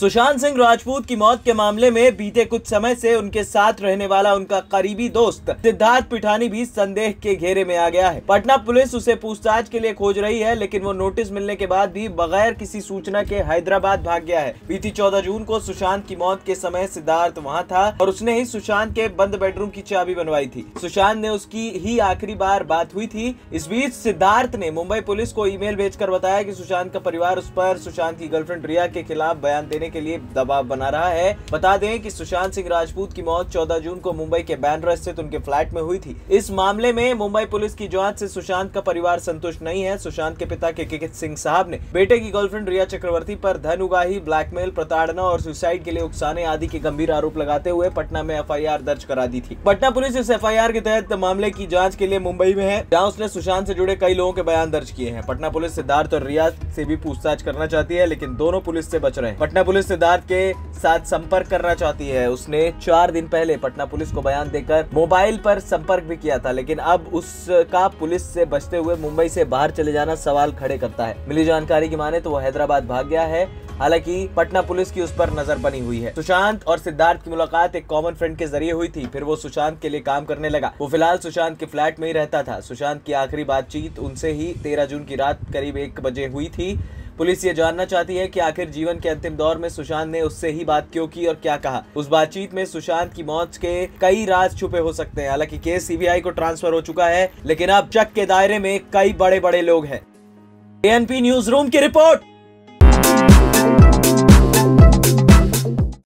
सुशांत सिंह राजपूत की मौत के मामले में बीते कुछ समय से उनके साथ रहने वाला उनका करीबी दोस्त सिद्धार्थ पिठानी भी संदेह के घेरे में आ गया है। पटना पुलिस उसे पूछताछ के लिए खोज रही है, लेकिन वो नोटिस मिलने के बाद भी बगैर किसी सूचना के हैदराबाद भाग गया है। बीती चौदह जून को सुशांत की मौत के समय सिद्धार्थ वहाँ था और उसने ही सुशांत के बंद बेडरूम की चाबी बनवाई थी। सुशांत ने उसकी ही आखिरी बार बात हुई थी। इस बीच सिद्धार्थ ने मुंबई पुलिस को ईमेल भेजकर बताया कि सुशांत का परिवार उस पर सुशांत की गर्लफ्रेंड रिया के खिलाफ बयान देने के लिए दबाव बना रहा है। बता दें कि सुशांत सिंह राजपूत की मौत 14 जून को मुंबई के बैंड्रा स्थित उनके फ्लैट में हुई थी। इस मामले में मुंबई पुलिस की जाँच से सुशांत का परिवार संतुष्ट नहीं है। सुशांत के पिता के किकित सिंह साहब ने बेटे की गर्लफ्रेंड रिया चक्रवर्ती पर धन उगाही, ब्लैकमेल, प्रताड़ना और सुसाइड के लिए उकसाने आदि के गंभीर आरोप लगाते हुए पटना में एफआईआर दर्ज करा दी थी। पटना पुलिस इस एफआईआर के तहत मामले की जाँच के लिए मुंबई में है। जहाँ उसने सुशांत से जुड़े कई लोगों के बयान दर्ज किए हैं। पटना पुलिस सिद्धार्थ और रिया से भी पूछताछ करना चाहती है, लेकिन दोनों पुलिस से बच रहे हैं। पटना पुलिस सिद्धार्थ के साथ संपर्क करना चाहती है। उसने चार दिन पहले पटना पुलिस को बयान देकर मोबाइल पर संपर्क भी किया था, लेकिन अब उसका पुलिस से बचते हुए मुंबई से बाहर चले जाना सवाल खड़े करता है। मिली जानकारी की माने तो वो हैदराबाद भाग गया है। हालाँकि पटना पुलिस की उस पर नज़र बनी हुई है। सुशांत और सिद्धार्थ की मुलाकात एक कॉमन फ्रेंड के ज़रिए हुई थी, फिर वो सुशांत के लिए काम करने लगा। वो फ़िलहाल सुशांत के फ्लैट में ही रहता था। सुशांत की आखिरी बातचीत उनसे ही तेरह जून की रात करीब एक बजे हुई थी। पुलिस ये जानना चाहती है कि आखिर जीवन के अंतिम दौर में सुशांत ने उससे ही बात क्यों की और क्या कहा? उस बातचीत में सुशांत की मौत के कई राज छुपे हो सकते हैं। हालाँकि केस सीबीआई को ट्रांसफ़र हो चुका है, लेकिन अब चक के दायरे में कई बड़े बड़े लोग हैं। एएनपी न्यूज़ रूम की रिपोर्ट।